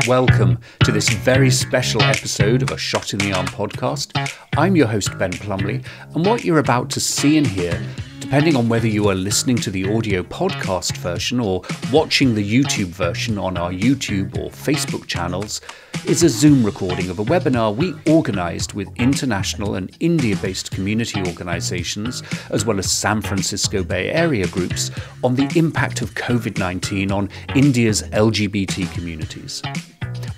Welcome to this very special episode of a Shot in the Arm podcast. I'm your host, Ben Plumley, and what you're about to see and hear, depending on whether you are listening to the audio podcast version or watching the YouTube version on our YouTube or Facebook channels, is a Zoom recording of a webinar we organised with international and India based community organisations, as well as San Francisco Bay Area groups, on the impact of COVID 19 on India's LGBT communities.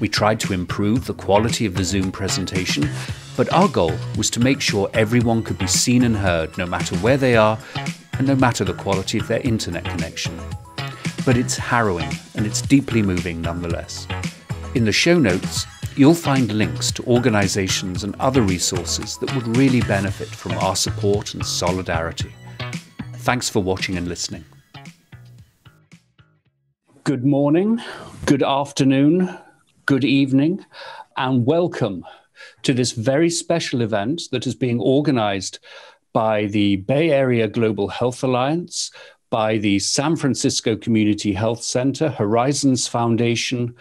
We tried to improve the quality of the Zoom presentation, but our goal was to make sure everyone could be seen and heard no matter where they are and no matter the quality of their internet connection. But it's harrowing and it's deeply moving nonetheless. In the show notes, you'll find links to organisations and other resources that would really benefit from our support and solidarity. Thanks for watching and listening. Good morning, good afternoon, good evening, and welcome to this very special event that is being organized by the Bay Area Global Health Alliance, by the San Francisco Community Health Center, Horizons Foundation,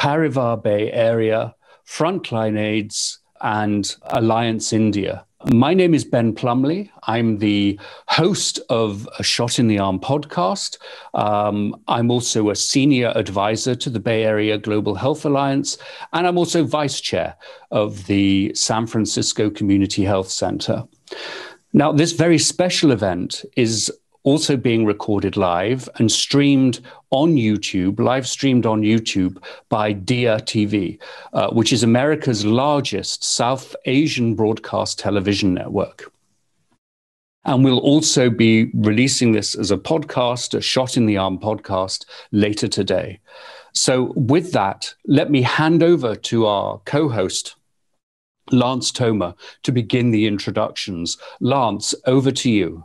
Parivar Bay Area, Frontline AIDS, and Alliance India. My name is Ben Plumley. I'm the host of a Shot in the Arm podcast. Um, I'm also a senior advisor to the Bay Area Global Health Alliance, and I'm also vice chair of the San Francisco Community Health Center. Now, this very special event is also being recorded live and streamed on YouTube, live streamed on YouTube by Diya TV, uh, which is America's largest South Asian broadcast television network. And we'll also be releasing this as a podcast, a Shot in the Arm podcast, later today. So, with that, let me hand over to our co host, Lance Toma, to begin the introductions. Lance, over to you.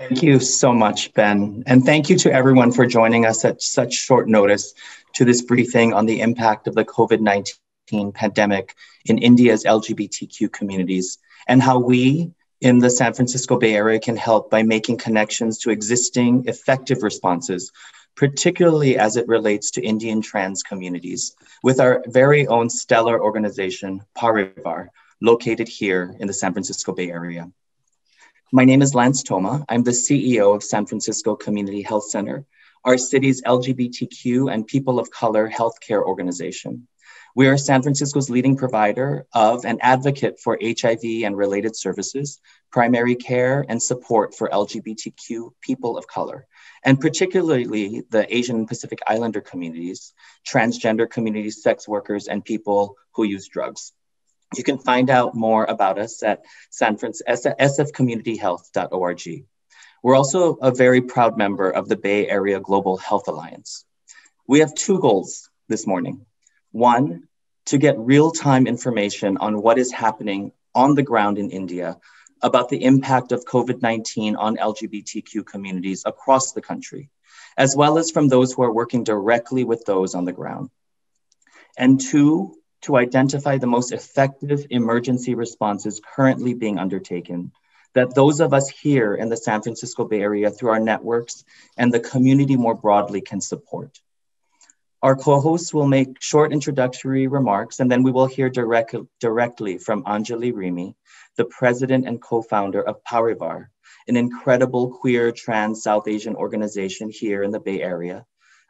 Thank you so much, Ben. And thank you to everyone for joining us at such short notice to this briefing on the impact of the COVID 19 pandemic in India's LGBTQ communities and how we in the San Francisco Bay Area can help by making connections to existing effective responses, particularly as it relates to Indian trans communities, with our very own stellar organization, Parivar, located here in the San Francisco Bay Area. My name is Lance Toma. I'm the CEO of San Francisco Community Health Center, our city's LGBTQ and people of color healthcare organization. We are San Francisco's leading provider of and advocate for HIV and related services, primary care, and support for LGBTQ people of color, and particularly the Asian and Pacific Islander communities, transgender communities, sex workers, and people who use drugs. You can find out more about us at San Francisco, sfcommunityhealth.org. We're also a very proud member of the Bay Area Global Health Alliance. We have two goals this morning. One, to get real time information on what is happening on the ground in India about the impact of COVID 19 on LGBTQ communities across the country, as well as from those who are working directly with those on the ground. And two, to identify the most effective emergency responses currently being undertaken that those of us here in the San Francisco Bay Area through our networks and the community more broadly can support. Our co-hosts will make short introductory remarks and then we will hear direct, directly from Anjali Rimi, the president and co-founder of Parivar, an incredible queer trans South Asian organization here in the Bay Area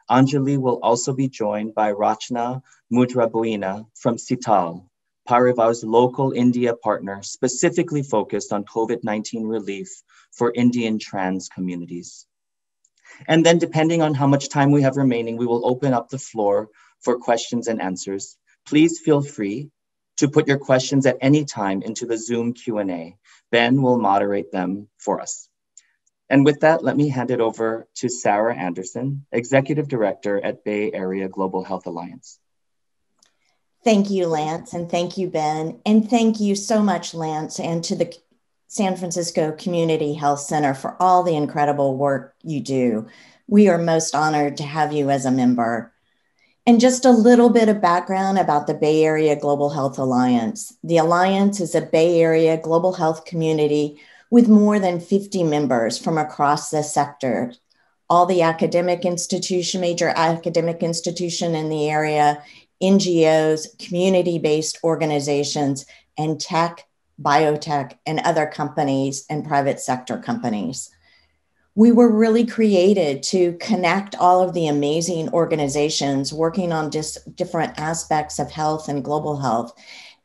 Anjali will also be joined by Rachna Mudraboyina from Sital, Parivar's local India partner specifically focused on COVID-19 relief for Indian trans communities. And then depending on how much time we have remaining, we will open up the floor for questions and answers. Please feel free to put your questions at any time into the Zoom Q&A. Ben will moderate them for us. And with that, let me hand it over to Sarah Anderson, Executive Director at Bay Area Global Health Alliance. Thank you, Lance, and thank you, Ben. And thank you so much, Lance, and to the San Francisco Community Health Center for all the incredible work you do. We are most honored to have you as a member. And just a little bit of background about the Bay Area Global Health Alliance. The Alliance is a Bay Area global health community with more than 50 members from across the sector, all the academic institution, major academic institution in the area, NGOs, community-based organizations, and tech, biotech, and other companies and private sector companies. We were really created to connect all of the amazing organizations working on just different aspects of health and global health,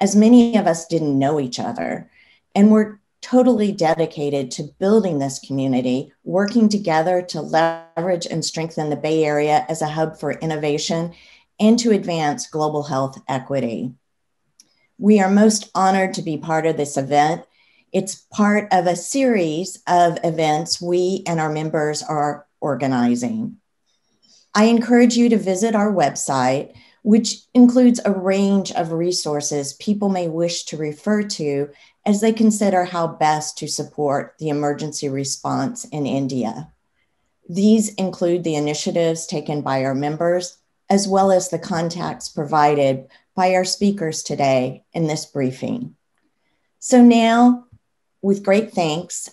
as many of us didn't know each other. And we're totally dedicated to building this community, working together to leverage and strengthen the Bay Area as a hub for innovation and to advance global health equity. We are most honored to be part of this event. It's part of a series of events we and our members are organizing. I encourage you to visit our website, which includes a range of resources people may wish to refer to as they consider how best to support the emergency response in India. These include the initiatives taken by our members, as well as the contacts provided by our speakers today in this briefing. So now, with great thanks,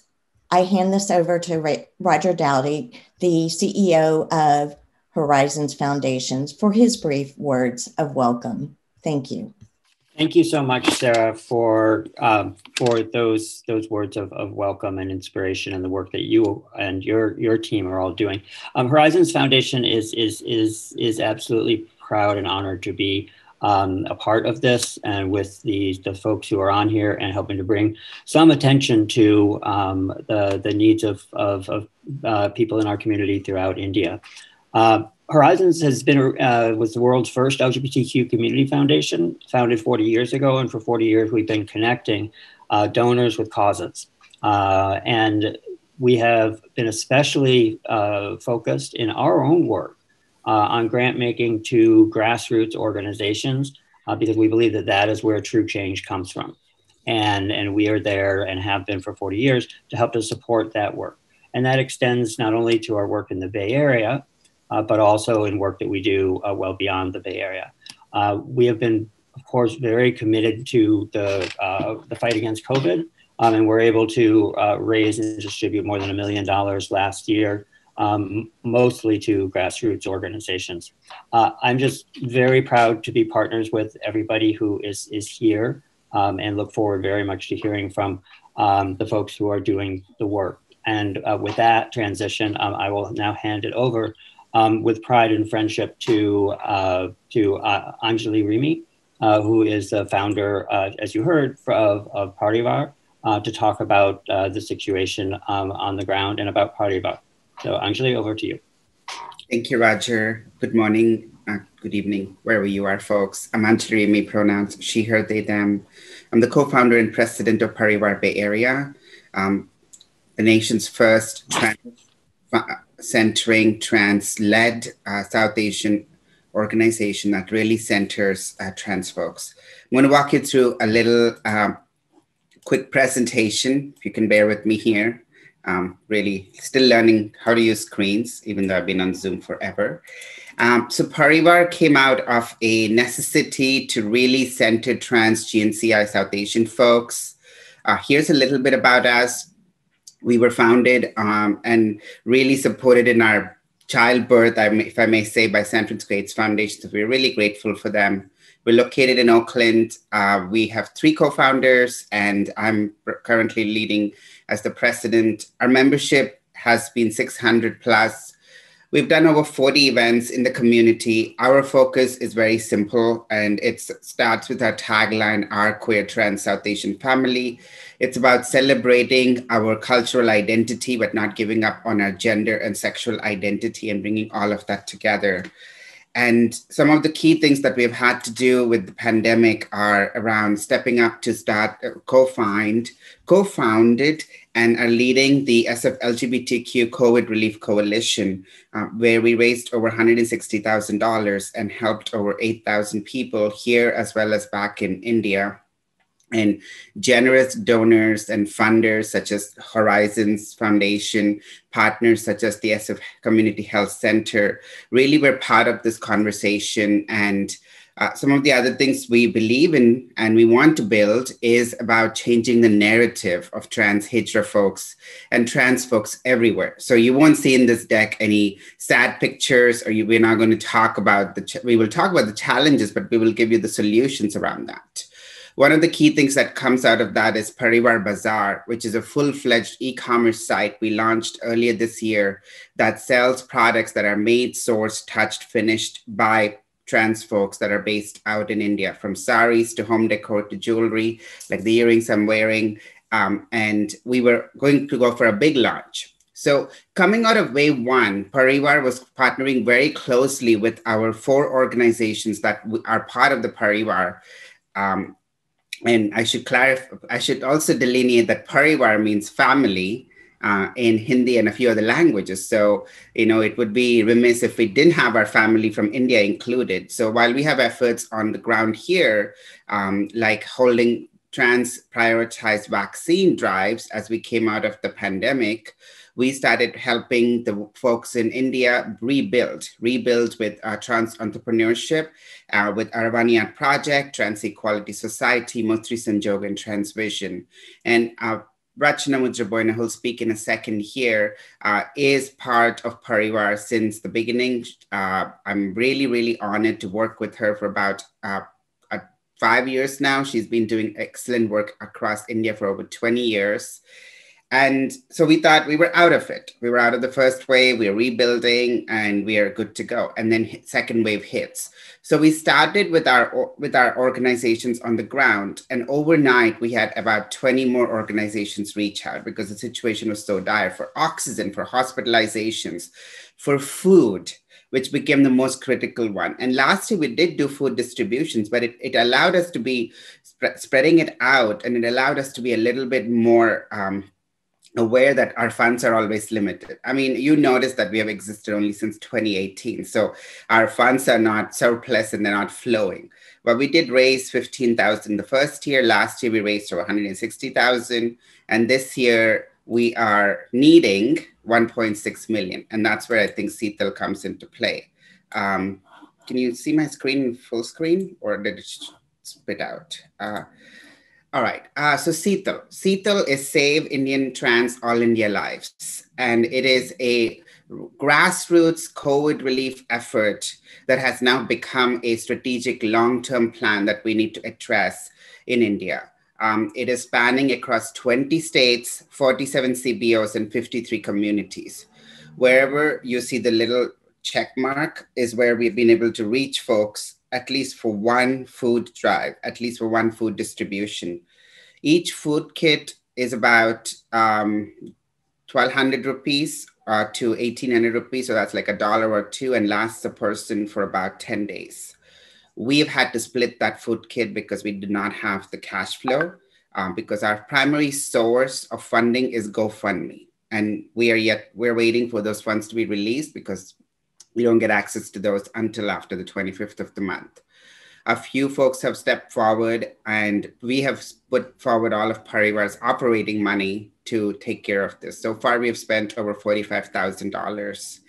I hand this over to Roger Doughty, the CEO of Horizons Foundations, for his brief words of welcome. Thank you. Thank you so much, Sarah, for um, for those those words of, of welcome and inspiration and the work that you and your your team are all doing. Um, Horizons Foundation is is is is absolutely proud and honored to be um, a part of this and with the the folks who are on here and helping to bring some attention to um, the the needs of of, of uh, people in our community throughout India. Uh, Horizons has been uh, was the world's first LGBTQ community foundation, founded 40 years ago, and for 40 years we've been connecting uh, donors with causes. Uh, and we have been especially uh, focused in our own work uh, on grant making to grassroots organizations because we believe that that is where true change comes from. And, and we are there and have been for 40 years to help to support that work. And that extends not only to our work in the Bay Area, but also in work that we do uh, well beyond the Bay Area. Uh, we have been, of course, very committed to the, the fight against COVID, um, and we're able to raise and distribute more than a million dollars last year um, mostly to grassroots organizations. Uh, I'm just very proud to be partners with everybody who is, is here um, and look forward very much to hearing from um, the folks who are doing the work. And uh, with that transition, um, I will now hand it over um, with pride and friendship to uh, to uh, Anjali Rimi, uh, who is the founder, uh, as you heard, of, of Parivar, uh, to talk about uh, the situation um, on the ground and about Parivar. So, Anjali, over to you. Thank you, Roger. Good morning, good evening, wherever you are, folks. I'm Anjali Rimi, pronouns she, her, they, them. I'm the co-founder and president of Parivar Bay Area, um, the nation's first trans centering trans-led uh, South Asian organization that really centers uh, trans folks. I'm going to walk you through a little um, quick presentation, if you can bear with me here. Um, really still learning how to use screens, even though I've been on Zoom forever. Um, so Parivar came out of a necessity to really center trans GNCI South Asian folks. Uh, here's a little bit about us we were founded um, and really supported in our childbirth, if I may say, by San Francisco AIDS Foundation. So we're really grateful for them. We're located in Oakland. Uh, we have three co-founders, and I'm currently leading as the president. Our membership has been 600 plus. We've done over 40 events in the community. Our focus is very simple, and it starts with our tagline, Our Queer Trans South Asian Family. It's about celebrating our cultural identity, but not giving up on our gender and sexual identity and bringing all of that together. And some of the key things that we've had to do with the pandemic are around stepping up to start uh, co-found, co-founded and are leading the SF LGBTQ COVID Relief Coalition, uh, where we raised over $160,000 and helped over 8,000 people here as well as back in India and generous donors and funders such as Horizons Foundation, partners such as the SF Community Health Center, really were part of this conversation and Uh, some of the other things we believe in and we want to build is about changing the narrative of trans hijra folks and trans folks everywhere. So you won't see in this deck any sad pictures, or you, we're not going to talk about the. Ch- we will talk about the challenges, but we will give you the solutions around that. One of the key things that comes out of that is Parivar Bazaar, which is a full fledged e commerce site we launched earlier this year that sells products that are made, sourced, touched, finished by trans folks that are based out in India, from saris to home decor to jewelry, like the earrings I'm wearing. Um, and we were going to go for a big launch. So, coming out of wave one, Parivar was partnering very closely with our four organizations that are part of the Parivar. Um, and I should clarify, I should also delineate that Parivar means family, uh, in Hindi and a few other languages. So, you know, it would be remiss if we didn't have our family from India included. So, while we have efforts on the ground here, um, like holding trans prioritized vaccine drives as we came out of the pandemic, we started helping the folks in India rebuild, rebuild with uh, trans entrepreneurship, uh, with Aravani Art Project, Trans Equality Society, Maitri Sanjog, and Transvision. And uh, Rachna Mudraboyina, who'll speak in a second here, uh, is part of Parivar since the beginning. Uh, I'm really, really honored to work with her for about uh, five years now. She's been doing excellent work across India for over 20 years. And so we thought we were out of it. We were out of the first wave, we are rebuilding, and we are good to go. And then second wave hits. So we started with our with our organizations on the ground, and overnight we had about 20 more organizations reach out because the situation was so dire for oxygen, for hospitalizations, for food, which became the most critical one. And last year we did do food distributions, but it, it allowed us to be sp- spreading it out and it allowed us to be a little bit more um, aware that our funds are always limited. I mean, you notice that we have existed only since 2018. So our funds are not surplus and they're not flowing. But we did raise 15,000 the first year. Last year we raised over 160,000. And this year we are needing 1.6 million. And that's where I think Seetal comes into play. Um, can you see my screen full screen or did it spit out? Uh, all right. Uh, so Seetal. Seetal is Save Indian Trans All India Lives. And it is a grassroots COVID relief effort that has now become a strategic long term plan that we need to address in India. Um, it is spanning across 20 states, 47 CBOs, and 53 communities. Wherever you see the little check mark is where we've been able to reach folks at least for one food drive, at least for one food distribution. Each food kit is about um, 1200 rupees uh, to 1800 rupees. So that's like a dollar or two and lasts a person for about 10 days. We've had to split that food kit because we did not have the cash flow um, because our primary source of funding is GoFundMe. And we are yet, we're waiting for those funds to be released because we don't get access to those until after the 25th of the month. A few folks have stepped forward, and we have put forward all of Parivar's operating money to take care of this. So far, we have spent over $45,000.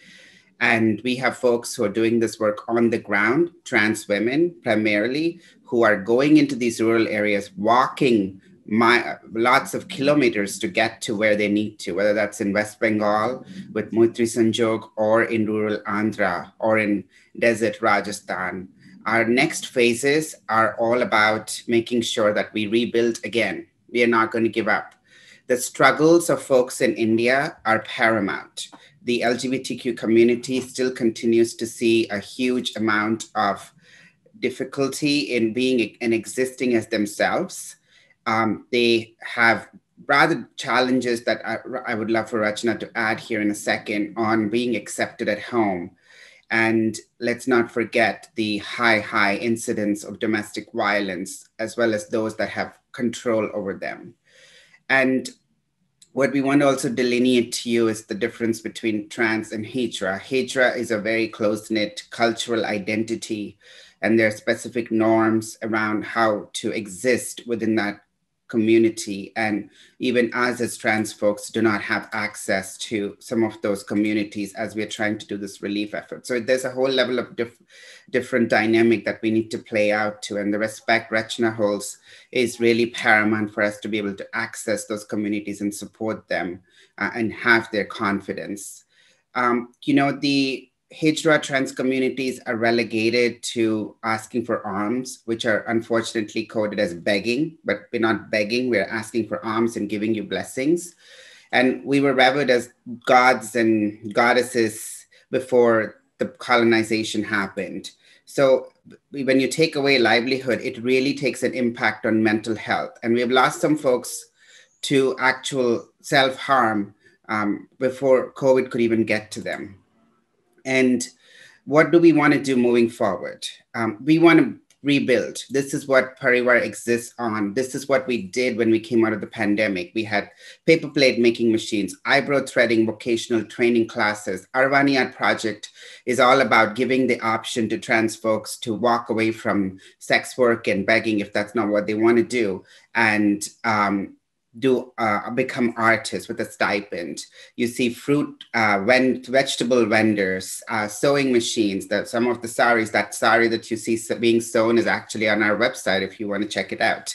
And we have folks who are doing this work on the ground, trans women primarily, who are going into these rural areas, walking my lots of kilometers to get to where they need to, whether that's in West Bengal with Maitri Sanjog or in rural Andhra or in desert Rajasthan. Our next phases are all about making sure that we rebuild again. We are not going to give up. The struggles of folks in India are paramount. The LGBTQ community still continues to see a huge amount of difficulty in being and existing as themselves um, they have rather challenges that I, I, would love for Rachna to add here in a second on being accepted at home. And let's not forget the high, high incidence of domestic violence, as well as those that have control over them. And what we want to also delineate to you is the difference between trans and hijra. Hijra is a very close knit cultural identity, and there are specific norms around how to exist within that community and even us as trans folks do not have access to some of those communities as we're trying to do this relief effort. So there's a whole level of diff- different dynamic that we need to play out to and the respect rachna holds is really paramount for us to be able to access those communities and support them uh, and have their confidence. Um, you know the Hijra trans communities are relegated to asking for alms, which are unfortunately coded as begging, but we're not begging, we're asking for alms and giving you blessings. And we were revered as gods and goddesses before the colonization happened. So when you take away livelihood, it really takes an impact on mental health. And we've lost some folks to actual self harm um, before COVID could even get to them. And what do we want to do moving forward? Um, we want to rebuild. This is what Parivar exists on. This is what we did when we came out of the pandemic. We had paper plate making machines, eyebrow threading, vocational training classes. Our Art project is all about giving the option to trans folks to walk away from sex work and begging if that's not what they want to do, and um, do uh, become artists with a stipend. You see fruit, uh, vegetable vendors, uh, sewing machines. That some of the saris, that sari that you see being sewn is actually on our website if you want to check it out.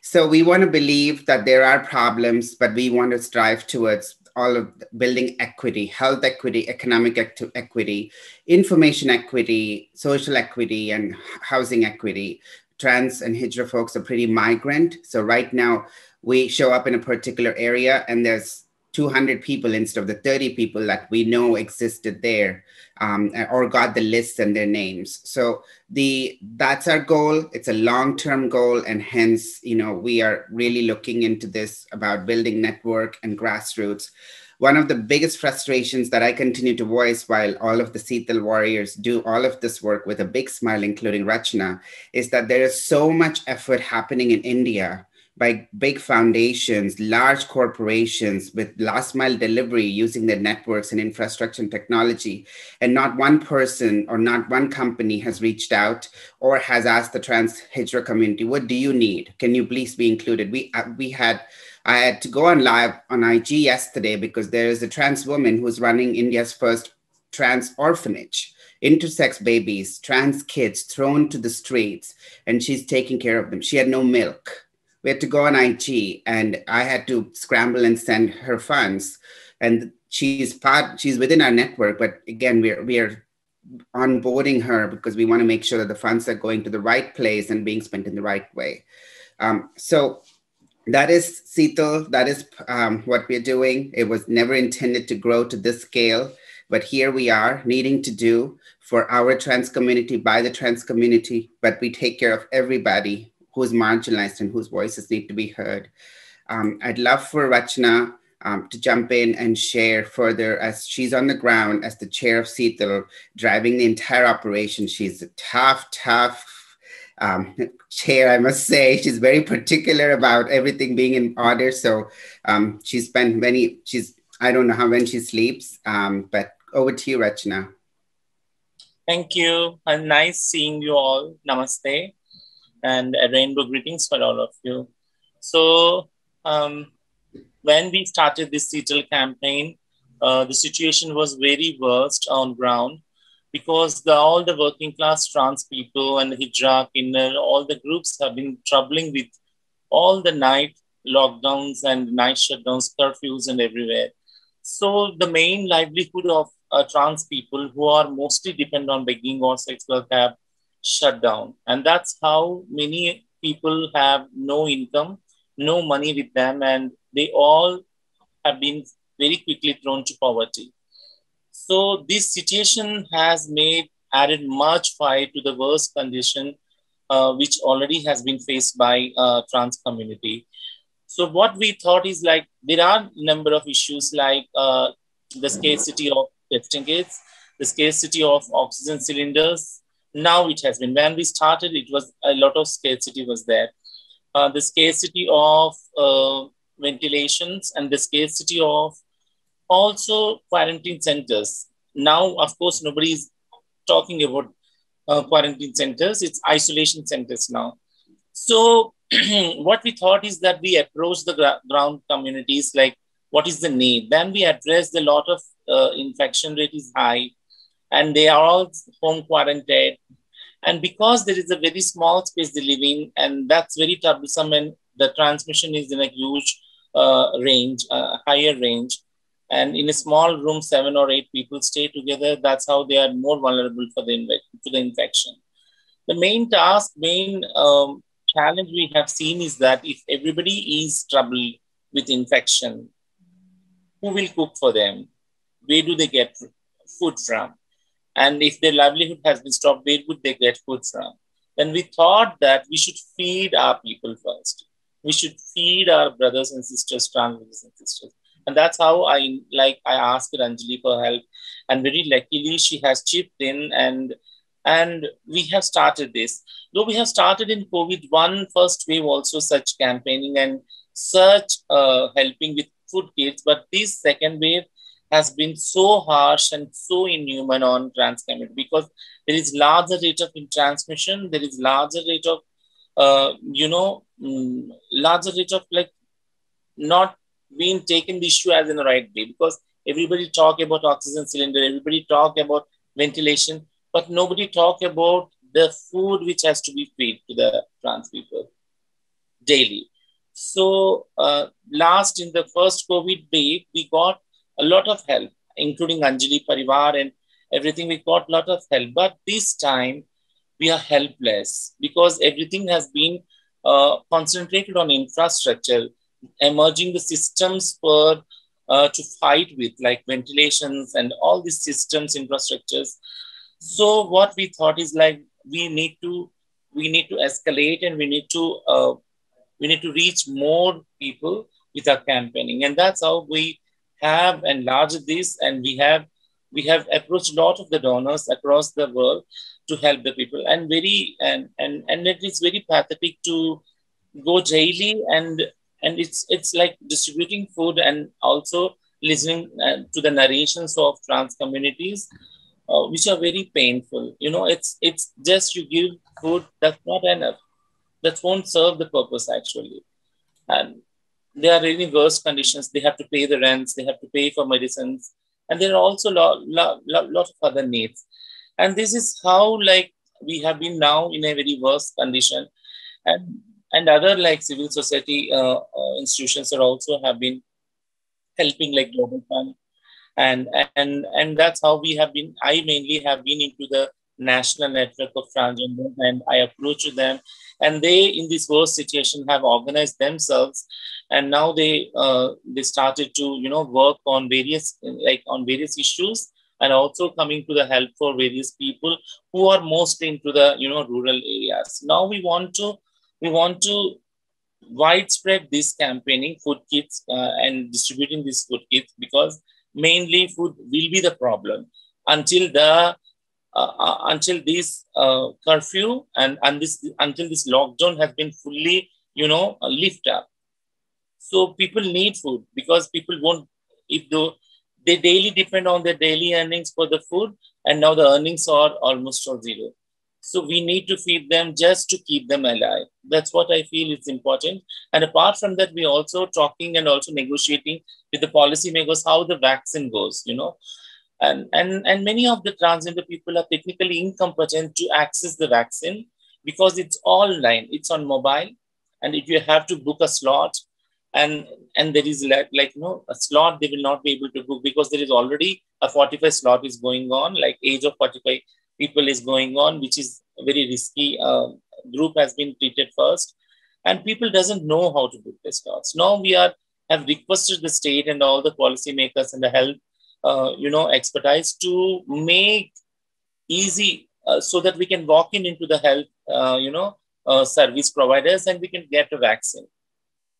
So we want to believe that there are problems, but we want to strive towards all of building equity, health equity, economic equity, information equity, social equity, and housing equity. Trans and Hijra folks are pretty migrant. So right now, we show up in a particular area and there's 200 people instead of the 30 people that we know existed there um, or got the list and their names. So the that's our goal. It's a long-term goal and hence you know we are really looking into this about building network and grassroots. One of the biggest frustrations that I continue to voice while all of the Seatal warriors do all of this work with a big smile, including Rachna, is that there is so much effort happening in India by big foundations, large corporations with last mile delivery using their networks and infrastructure and technology. And not one person or not one company has reached out or has asked the trans Hijra community, what do you need? Can you please be included? We, uh, we had, I had to go on live on IG yesterday because there is a trans woman who's running India's first trans orphanage intersex babies, trans kids thrown to the streets, and she's taking care of them. She had no milk we had to go on IG and I had to scramble and send her funds. And she's part, she's within our network, but again, we're, we're onboarding her because we want to make sure that the funds are going to the right place and being spent in the right way. Um, so that is Seatal. That is um, what we're doing. It was never intended to grow to this scale, but here we are needing to do for our trans community by the trans community, but we take care of everybody who's marginalized and whose voices need to be heard. Um, I'd love for Rachna um, to jump in and share further as she's on the ground as the chair of Seatal, driving the entire operation. She's a tough, tough um, chair, I must say. She's very particular about everything being in order. So um, she's spent many, she's, I don't know how when she sleeps, um, but over to you, Rachna. Thank you. Nice seeing you all. Namaste and a rainbow greetings for all of you. So um, when we started this Seatal campaign, uh, the situation was very worst on ground because the, all the working class trans people and Hijra, Kinner, all the groups have been troubling with all the night lockdowns and night shutdowns, curfews and everywhere. So the main livelihood of uh, trans people who are mostly depend on begging or sex work have shut down. And that's how many people have no income, no money with them, and they all have been very quickly thrown to poverty. So this situation has made added much fire to the worst condition uh, which already has been faced by uh, trans community. So what we thought is like there are number of issues like uh, the scarcity of testing kits, the scarcity of oxygen cylinders, now it has been. When we started, it was a lot of scarcity was there. Uh, the scarcity of uh, ventilations and the scarcity of also quarantine centers. Now, of course, nobody is talking about uh, quarantine centers. It's isolation centers now. So what we thought is that we approach the gra- ground communities like what is the need. Then we addressed a lot of uh, infection rate is high, and they are all home quarantined. And because there is a very small space they live in, and that's very troublesome, and the transmission is in a huge uh, range, uh, higher range, and in a small room, seven or eight people stay together. That's how they are more vulnerable for the to the infection. The main task, main um, challenge we have seen is that if everybody is troubled with infection, who will cook for them? Where do they get food from? And if their livelihood has been stopped, where would they get food from? Then we thought that we should feed our people first. We should feed our brothers and sisters, trans brothers and sisters. And that's how I like I asked Anjali for help. And very luckily she has chipped in and and we have started this. Though we have started in COVID one first wave also such campaigning and such uh, helping with food kits, but this second wave has been so harsh and so inhuman on trans community because there is larger rate of transmission, there is larger rate of, uh, you know, um, larger rate of like not being taken the issue as in the right way because everybody talk about oxygen cylinder, everybody talk about ventilation, but nobody talk about the food which has to be fed to the trans people daily. So uh, last in the first COVID wave, we got a lot of help, including Anjali Parivar and everything. We got a lot of help. But this time, we are helpless because everything has been uh, concentrated on infrastructure, emerging the systems for uh, to fight with, like ventilations and all these systems, infrastructures. So what we thought is like we need to we need to escalate and we need to uh, we need to reach more people with our campaigning, and that's how we have enlarged this and we have we have approached a lot of the donors across the world to help the people. And very and and and it is very pathetic to go daily and and it's it's like distributing food and also listening uh, to the narrations of trans communities uh, which are very painful. You know it's it's just you give food that's not enough. That won't serve the purpose actually. And they are really worse conditions. They have to pay the rents, they have to pay for medicines, and there are also a lot, lot, lot, lot of other needs. And this is how like we have been now in a very worse condition, and and other like civil society uh, uh, institutions are also have been helping like Global Fund, and and and that's how we have been. I mainly have been into the national network of transgender, and I approach them, and they in this worst situation have organized themselves. And now they uh, they started to you know work on various like on various issues and also coming to the help for various people who are mostly into the you know rural areas. Now we want to we want to widespread this campaigning food kits uh, and distributing these food kits because mainly food will be the problem. Until the uh, uh until this uh, curfew and, and this until this lockdown has been fully you know uh, lift up so people need food because people won't, if the, they daily depend on their daily earnings for the food, and now the earnings are almost all zero. So we need to feed them just to keep them alive. That's what I feel is important. And apart from that, we're also talking and also negotiating with the policymakers how the vaccine goes, you know. And, and, and many of the transgender people are technically incompetent to access the vaccine because it's online, it's on mobile. And if you have to book a slot, and and there is like, like you know a slot they will not be able to book because there is already a 45 slot is going on like age of 45 people is going on which is a very risky uh, group has been treated first and people doesn't know how to book the slots now we are have requested the state and all the policymakers and the health uh, you know expertise to make easy uh, so that we can walk in into the health uh, you know uh, service providers and we can get a vaccine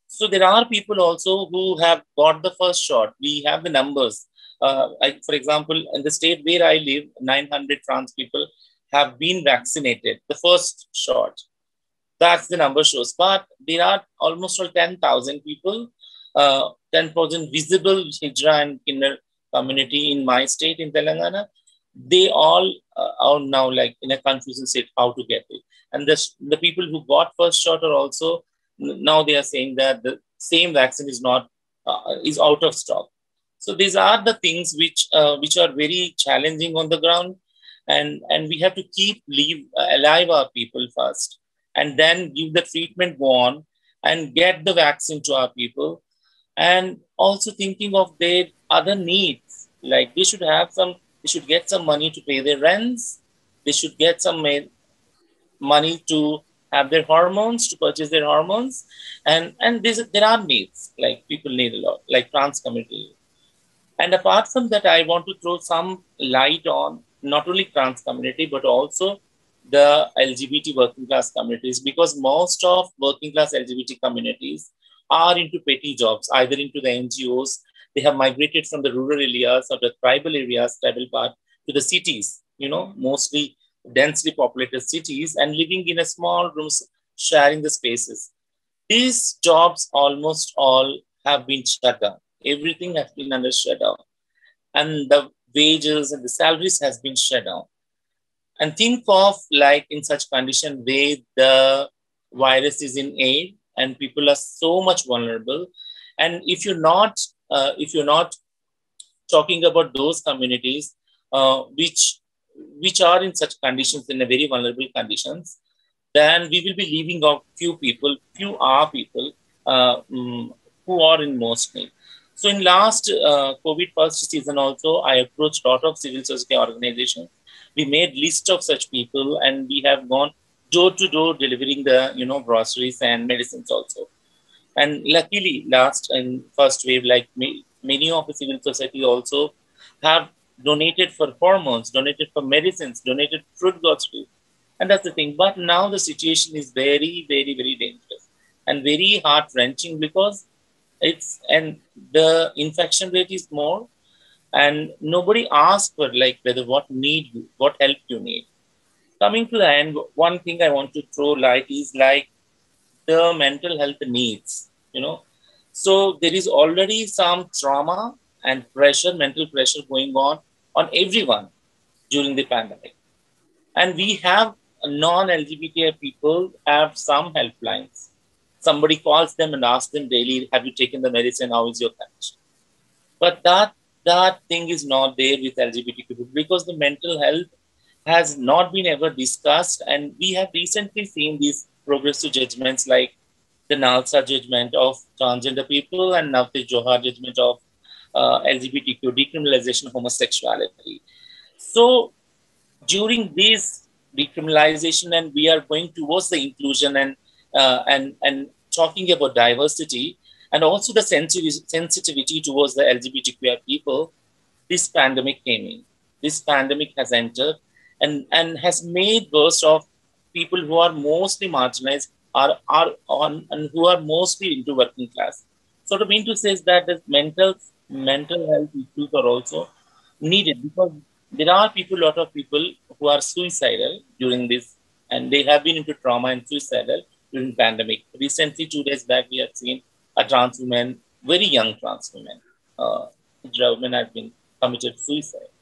so there are people also who have got the first shot. We have the numbers. Uh, like for example, in the state where I live, 900 trans people have been vaccinated, the first shot. That's the number shows. But there are almost all 10,000 people, uh, 10,000 visible Hijra and Kinner community in my state in Telangana. They all uh, are now like in a confusion state how to get it. And the, the people who got first shot are also now they are saying that the same vaccine is not uh, is out of stock. So these are the things which uh, which are very challenging on the ground, and and we have to keep leave uh, alive our people first, and then give the treatment go on and get the vaccine to our people, and also thinking of their other needs like they should have some they should get some money to pay their rents. They should get some money to have their hormones to purchase their hormones. And and there are needs. Like people need a lot. Like trans community. And apart from that i want to throw some light on not only trans community but also the lgbt working class communities. Because most of working class lgbt communities are into petty jobs either into the ngos they have migrated from the rural areas or the tribal areas tribal part to the cities you know mostly densely populated cities and living in a small rooms, sharing the spaces. These jobs almost all have been shut down. Everything has been under shutdown. And the wages and the salaries has been shut down. And think of like in such condition where the virus is in air and people are so much vulnerable. And if you're not, uh, if you're not talking about those communities uh, which which are in such conditions, in a very vulnerable conditions, then we will be leaving out few people, few are people uh, um, who are in most need. So in last uh, COVID first season also, I approached a lot of civil society organizations. We made list of such people and we have gone door to door delivering the, you know, groceries and medicines also. And luckily last and first wave, like me, many of the civil society also have donated for hormones, donated for medicines, donated fruit groceries. And that's the thing. But now the situation is very, very, very dangerous and very heart wrenching because it's and the infection rate is more and nobody asks for like whether what need you, what help you need. Coming to the end, one thing I want to throw light is like the mental health needs, you know. So there is already some trauma and pressure, mental pressure going on on everyone during the pandemic. And we have non-LGBTI people have some helplines. Somebody calls them and asks them daily, have you taken the medicine? How is your condition? But that that thing is not there with LGBT people because the mental health has not been ever discussed. And we have recently seen these progressive judgments like the NALSA judgment of transgender people and now the Johar judgment of uh, LGBTQ, decriminalization of homosexuality. So during this decriminalization, and we are going towards the inclusion and uh, and and talking about diversity and also the sensitivity towards the LGBTQI people, this pandemic came in. This pandemic has entered and, and has made burst of people who are mostly marginalized are, are on and who are mostly into working class. So to mean to say is that the mental mental health issues are also needed because there are people, a lot of people who are suicidal during this, and they have been into trauma and suicidal during pandemic. Recently, two days back, we have seen a trans woman, very young trans woman, uh, woman has been committed suicide.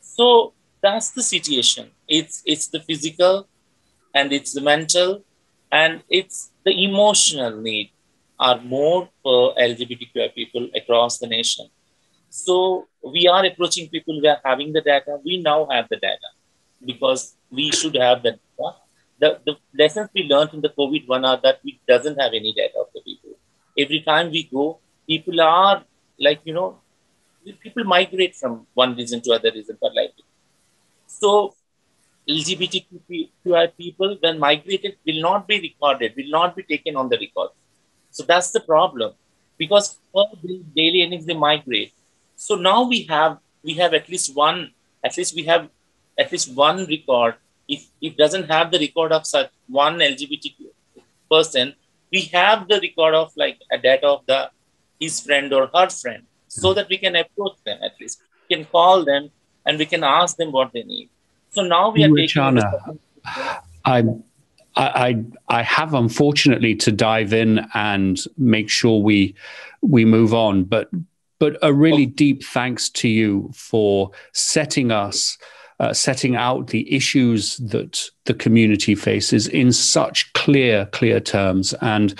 So that's the situation. It's it's the physical, and it's the mental, and it's the emotional need are more for LGBTQI people across the nation. So we are approaching people, we are having the data. We now have the data because we should have the data. The, the lessons we learned in the COVID one are that we doesn't have any data of the people. Every time we go, people are like, you know, people migrate from one reason to other reason for life. So LGBTQI people, when migrated, will not be recorded, will not be taken on the record. So that's the problem because daily earnings they migrate. So now we have we have at least one at least we have at least one record. If it doesn't have the record of such one LGBTQ person, we have the record of like a data of the his friend or her friend, so that we can approach them at least. We can call them and we can ask them what they need. So now we are Rachana, taking. I, I have unfortunately to dive in and make sure we we move on, but but a really deep thanks to you for setting us uh, setting out the issues that the community faces in such clear, clear terms. And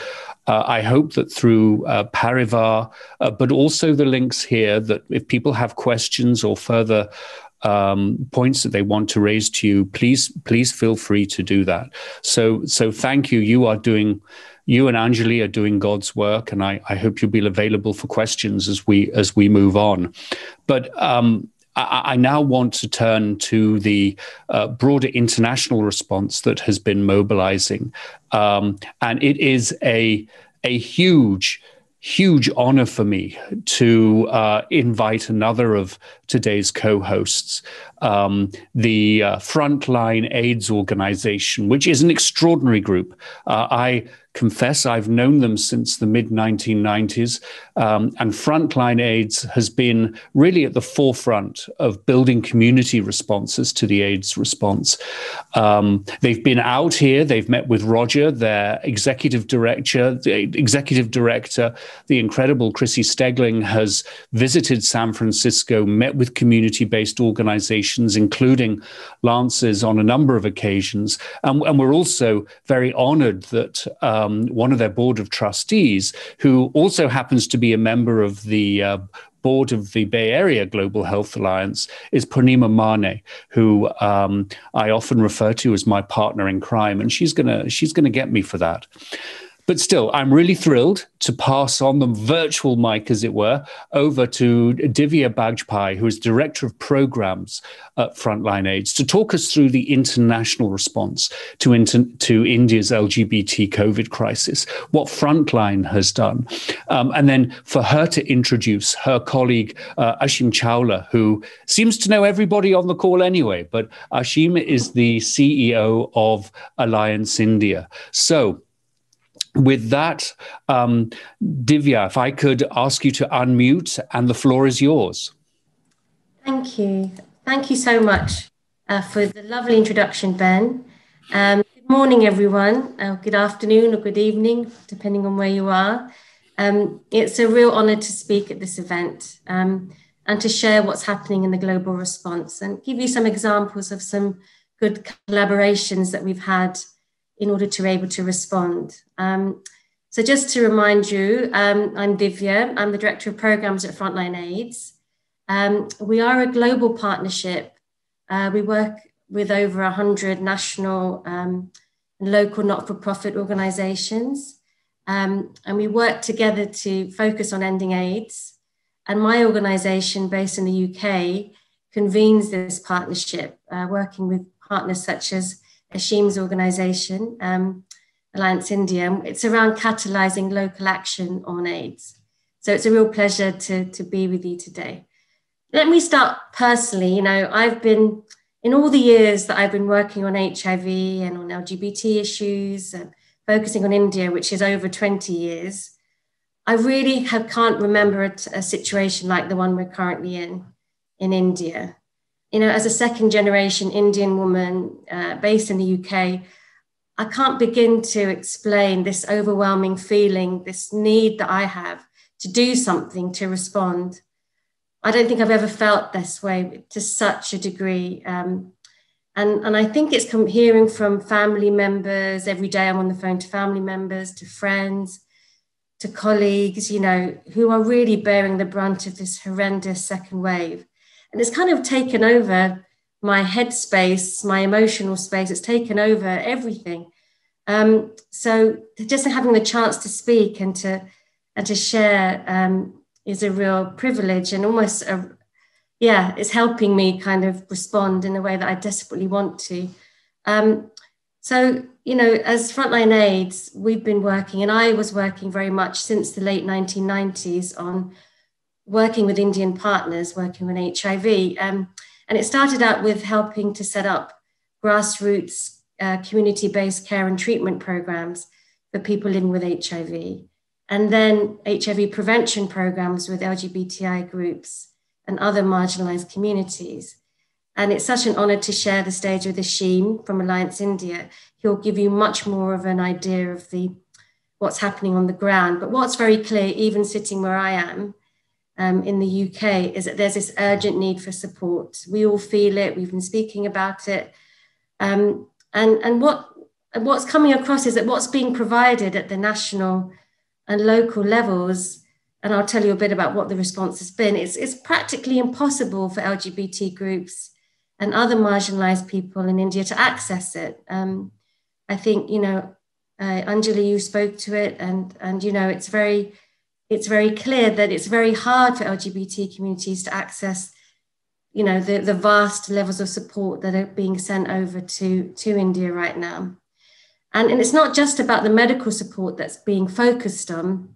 uh, I hope that through uh, Parivar, uh, but also the links here, that if people have questions or further um, points that they want to raise to you, please please feel free to do that. So so thank you. You are doing you and Anjali are doing God's work, and I, I hope you'll be available for questions as we as we move on. But um, I, I, now want to turn to the uh, broader international response that has been mobilizing, um, and it is a a huge huge honor for me to uh, invite another of today's co-hosts, um, the uh, Frontline AIDS Organization, which is an extraordinary group. Uh, I confess I've known them since the mid 1990s, um, and Frontline AIDS has been really at the forefront of building community responses to the AIDS response. Um, they've been out here, they've met with Roger, their executive director, the executive director, the incredible Chrissy Stegling has visited San Francisco, met with community based organizations, including Lance's on a number of occasions. And, and we're also very honored that. Um, one of their board of trustees, who also happens to be a member of the uh, board of the Bay Area Global Health Alliance is Purnima Mane, who um, I often refer to as my partner in crime, and she's gonna she's gonna get me for that. But still, I'm really thrilled to pass on the virtual mic, as it were, over to Divya Bajpai, who is Director of Programs at Frontline AIDS, to talk us through the international response to, inter- to India's LGBT COVID crisis, what Frontline has done, um, and then for her to introduce her colleague, uh, Ashim Chawla, who seems to know everybody on the call anyway, but Ashim is the CEO of Alliance India. So, with that, um, Divya, if I could ask you to unmute, and the floor is yours. Thank you. Thank you so much uh, for the lovely introduction, Ben. Um, good morning, everyone. Uh, good afternoon or good evening, depending on where you are. Um, it's a real honor to speak at this event um, and to share what's happening in the global response and give you some examples of some good collaborations that we've had in order to be able to respond. Um, so just to remind you, um, I'm Divya. I'm the Director of Programs at Frontline AIDS. Um, we are a global partnership. Uh, we work with over 100 national um, and local not-for-profit organizations. Um, and we work together to focus on ending AIDS. And my organization based in the UK convenes this partnership, uh, working with partners such as Ashim's organization, um, Alliance India. It's around catalyzing local action on AIDS. So it's a real pleasure to, to be with you today. Let me start personally. You know, I've been, in all the years that I've been working on HIV and on LGBT issues and focusing on India, which is over 20 years, I really have, can't remember a, a situation like the one we're currently in in India you know, as a second generation Indian woman uh, based in the UK, I can't begin to explain this overwhelming feeling, this need that I have to do something to respond. I don't think I've ever felt this way to such a degree. Um, and, and I think it's come hearing from family members every day. I'm on the phone to family members, to friends, to colleagues, you know, who are really bearing the brunt of this horrendous second wave and it's kind of taken over my headspace, my emotional space. It's taken over everything. Um, so just having the chance to speak and to and to share um, is a real privilege and almost a, yeah, it's helping me kind of respond in the way that I desperately want to. Um, so you know, as Frontline AIDS, we've been working, and I was working very much since the late 1990s on working with Indian partners, working with HIV. Um, and it started out with helping to set up grassroots uh, community based care and treatment programs for people living with HIV. And then HIV prevention programs with LGBTI groups and other marginalized communities. And it's such an honor to share the stage with Ashim from Alliance India. He'll give you much more of an idea of the what's happening on the ground. But what's very clear, even sitting where I am, um, in the UK is that there's this urgent need for support. We all feel it. We've been speaking about it, um, and and what what's coming across is that what's being provided at the national and local levels. And I'll tell you a bit about what the response has been. It's, it's practically impossible for LGBT groups and other marginalized people in India to access it. Um, I think, you know, uh, Anjali, you spoke to it, and, and, you know, it's very, it's very clear that it's very hard for LGBT communities to access, you know, the, the vast levels of support that are being sent over to, to India right now. And, and it's not just about the medical support that's being focused on,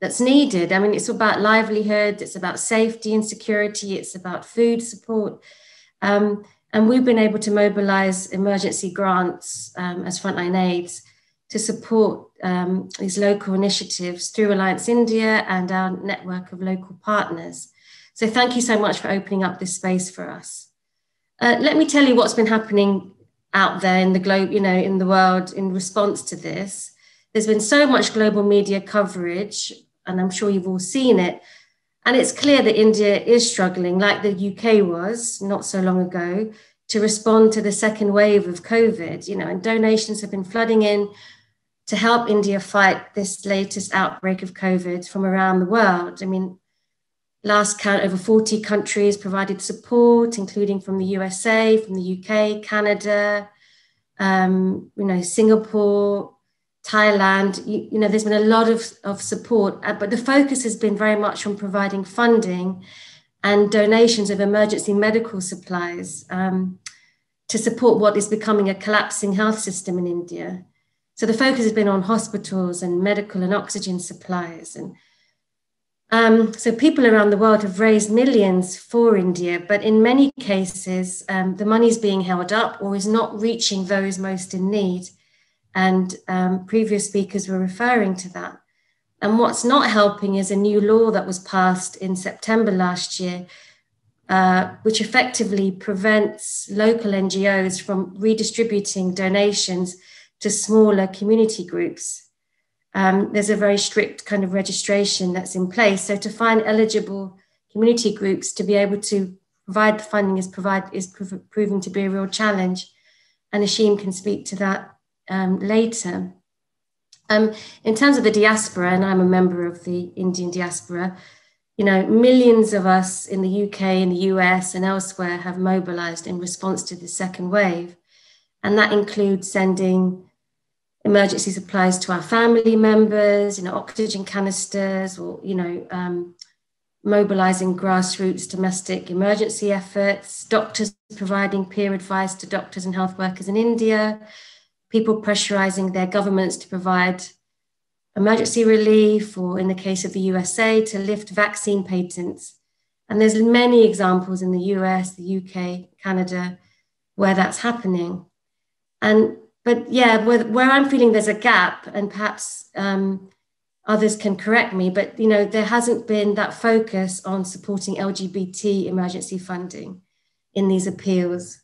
that's needed. I mean, it's about livelihood, it's about safety and security, it's about food support, um, and we've been able to mobilize emergency grants um, as frontline aids to support um, these local initiatives through Alliance India and our network of local partners. So thank you so much for opening up this space for us. Uh, let me tell you what's been happening out there in the globe, you know, in the world in response to this. There's been so much global media coverage, and I'm sure you've all seen it, and it's clear that India is struggling, like the UK was not so long ago, to respond to the second wave of COVID. You know, and donations have been flooding in to help India fight this latest outbreak of COVID from around the world. I mean, last count, over 40 countries provided support, including from the USA, from the UK, Canada, um, you know, Singapore, Thailand, you, you, know, there's been a lot of, of support, uh, but the focus has been very much on providing funding and donations of emergency medical supplies um, to support what is becoming a collapsing health system in India. So the focus has been on hospitals and medical and oxygen supplies. And um, so people around the world have raised millions for India, but in many cases, um, the money is being held up or is not reaching those most in need. And um, previous speakers were referring to that. And what's not helping is a new law that was passed in September last year, uh, which effectively prevents local NGOs from redistributing donations to smaller community groups. Um, there's a very strict kind of registration that's in place. So to find eligible community groups to be able to provide the funding is provide is proving to be a real challenge. And Ashim can speak to that um, later. Um, in terms of the diaspora, and I'm a member of the Indian diaspora, you know, millions of us in the UK, in the US, and elsewhere have mobilized in response to the second wave. And that includes sending emergency supplies to our family members, you know, oxygen canisters, or, you know, um, mobilizing grassroots domestic emergency efforts, doctors providing peer advice to doctors and health workers in India, people pressurizing their governments to provide emergency relief, or in the case of the USA, to lift vaccine patents. And there's many examples in the US, the UK, Canada, where that's happening. And but yeah, where, where I'm feeling there's a gap, and perhaps um, others can correct me, but you know there hasn't been that focus on supporting LGBT emergency funding in these appeals.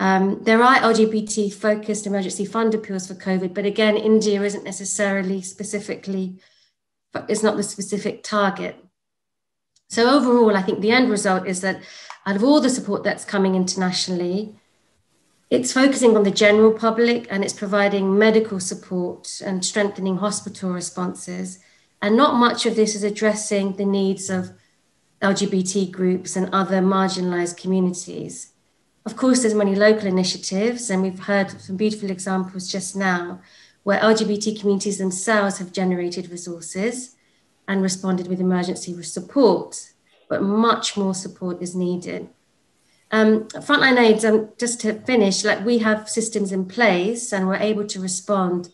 Um, there are LGBT focused emergency fund appeals for COVID, but again, India isn't necessarily specifically, it's not the specific target. So overall, I think the end result is that out of all the support that's coming internationally, it's focusing on the general public and it's providing medical support and strengthening hospital responses. And not much of this is addressing the needs of LGBT groups and other marginalized communities. Of course, there's many local initiatives, and we've heard some beautiful examples just now where LGBT communities themselves have generated resources and responded with emergency support, but much more support is needed. Um, frontline aids, um, just to finish, like we have systems in place and we're able to respond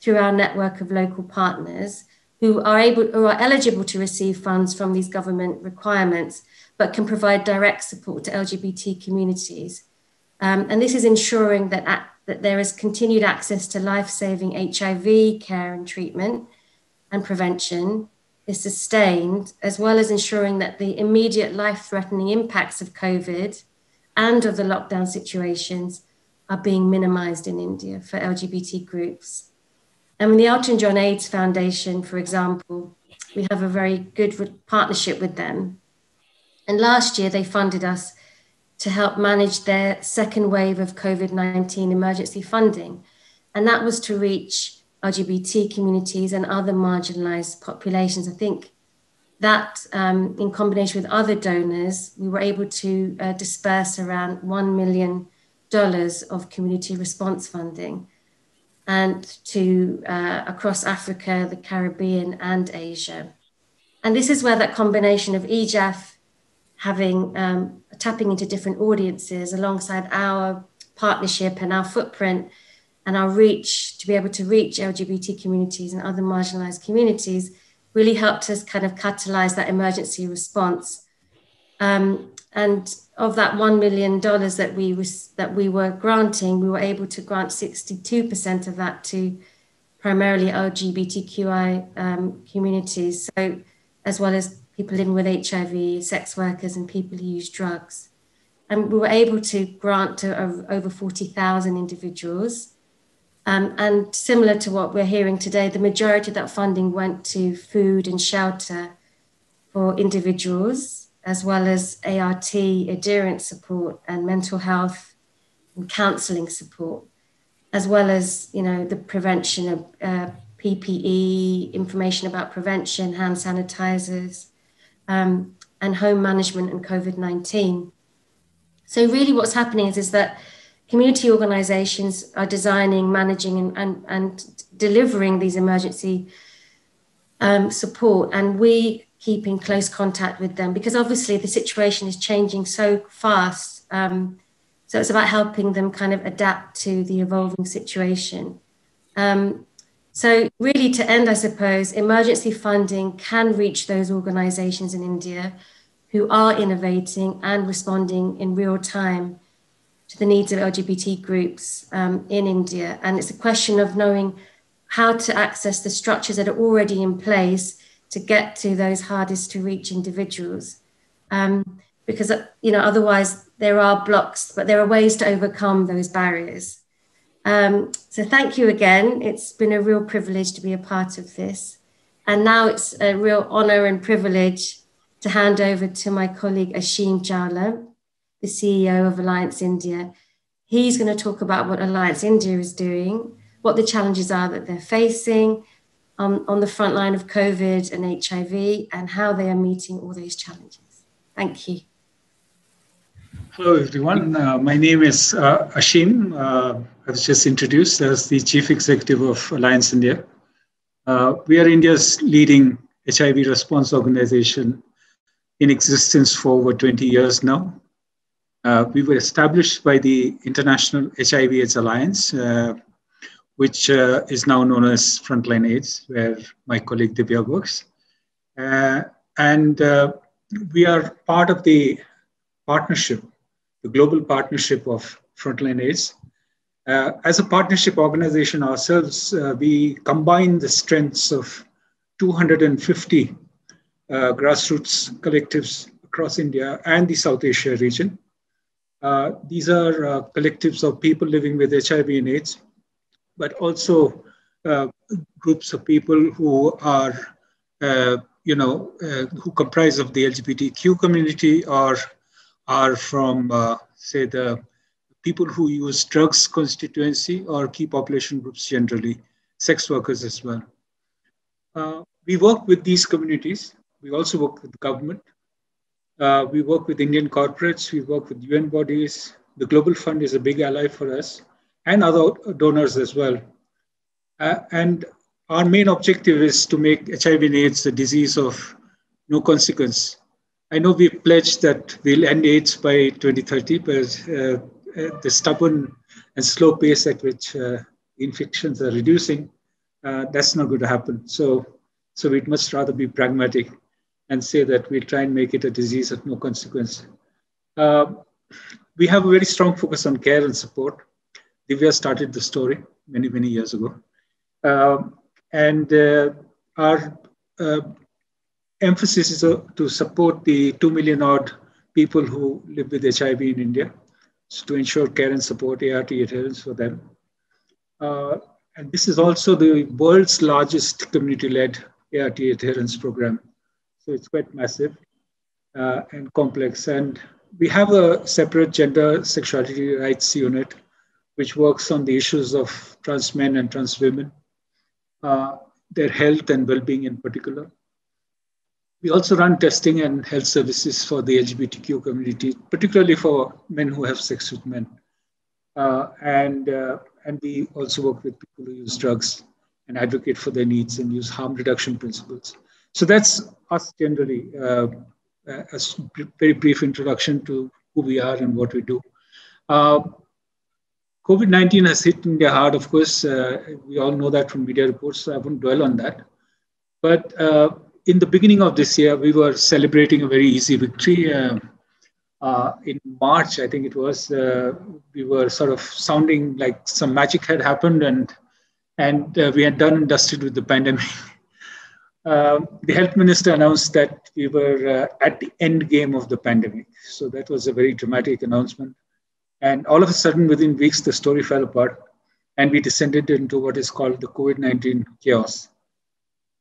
through our network of local partners who are able or are eligible to receive funds from these government requirements but can provide direct support to LGBT communities. Um, and this is ensuring that, that there is continued access to life saving HIV care and treatment and prevention is sustained, as well as ensuring that the immediate life threatening impacts of COVID and of the lockdown situations are being minimized in India for LGBT groups. And with the Elton John AIDS Foundation, for example, we have a very good partnership with them. And last year, they funded us to help manage their second wave of COVID 19 emergency funding. And that was to reach LGBT communities and other marginalized populations. I think that, um, in combination with other donors, we were able to uh, disperse around $1 million of community response funding and to uh, across Africa, the Caribbean, and Asia. And this is where that combination of EJAF having um, tapping into different audiences alongside our partnership and our footprint and our reach to be able to reach LGBT communities and other marginalized communities really helped us kind of catalyze that emergency response. Um, and of that $1 million that we, was, that we were granting, we were able to grant 62% of that to primarily LGBTQI um, communities, so as well as people living with HIV, sex workers, and people who use drugs. And we were able to grant to over 40,000 individuals. Um, and similar to what we're hearing today, the majority of that funding went to food and shelter for individuals, as well as ART, adherence support, and mental health and counselling support, as well as you know the prevention of uh, PPE, information about prevention, hand sanitizers, um, and home management and COVID 19. So, really, what's happening is, is that community organizations are designing, managing, and, and, and delivering these emergency um, support, and we keep in close contact with them because obviously the situation is changing so fast. Um, so, it's about helping them kind of adapt to the evolving situation. Um, so, really, to end, I suppose, emergency funding can reach those organizations in India who are innovating and responding in real time to the needs of LGBT groups um, in India. And it's a question of knowing how to access the structures that are already in place to get to those hardest to reach individuals. Um, because, you know, otherwise there are blocks, but there are ways to overcome those barriers. Um, so thank you again. It's been a real privilege to be a part of this. And now it's a real honor and privilege to hand over to my colleague Ashim Chawla, the CEO of Alliance India. He's going to talk about what Alliance India is doing, what the challenges are that they're facing um, on the front line of COVID and HIV, and how they are meeting all those challenges. Thank you. Hello, everyone. Uh, my name is uh, Ashim. Uh, I was just introduced as the Chief Executive of Alliance India. Uh, we are India's leading HIV response organization in existence for over 20 years now. Uh, we were established by the International HIV AIDS Alliance, uh, which uh, is now known as Frontline AIDS, where my colleague Divya works. Uh, and uh, we are part of the partnership, the global partnership of Frontline AIDS, uh, as a partnership organization ourselves, uh, we combine the strengths of 250 uh, grassroots collectives across India and the South Asia region. Uh, these are uh, collectives of people living with HIV and AIDS, but also uh, groups of people who are, you know, who comprise of the LGBTQ community or are from, say, the people who use drugs constituency or key population groups generally, sex workers as well. Uh, we work with these communities. We also work with the government. Uh, we work with Indian corporates. We work with UN bodies. The Global Fund is a big ally for us and other donors as well. Uh, and our main objective is to make HIV and AIDS a disease of no consequence. I know we pledged that we'll end AIDS by 2030, but uh, the stubborn and slow pace at which uh, infections are reducing, uh, that's not going to happen. So, so we'd much rather be pragmatic and say that we'll try and make it a disease of no consequence. Uh, we have a very strong focus on care and support. Divya started the story many, many years ago. Um, and uh, our uh, emphasis is to support the 2 million odd people who live with HIV in India to ensure care and support ART adherence for them. Uh, and this is also the world's largest community-led ART adherence program. So it's quite massive uh, and complex. And we have a separate gender sexuality rights unit, which works on the issues of trans men and trans women, uh, their health and well-being in particular. We also run testing and health services for the LGBTQ community, particularly for men who have sex with men. Uh, and, uh, and we also work with people who use drugs and advocate for their needs and use harm reduction principles. So that's us generally, uh, a very brief introduction to who we are and what we do. Uh, COVID 19 has hit India hard, of course. Uh, we all know that from media reports, so I won't dwell on that. But uh, in the beginning of this year, we were celebrating a very easy victory. Uh, uh, in March, I think it was, uh, we were sort of sounding like some magic had happened and, and uh, we had done and dusted with the pandemic. Um, the health minister announced that we were uh, at the end game of the pandemic. So that was a very dramatic announcement. And all of a sudden, within weeks, the story fell apart and we descended into what is called the COVID 19 chaos.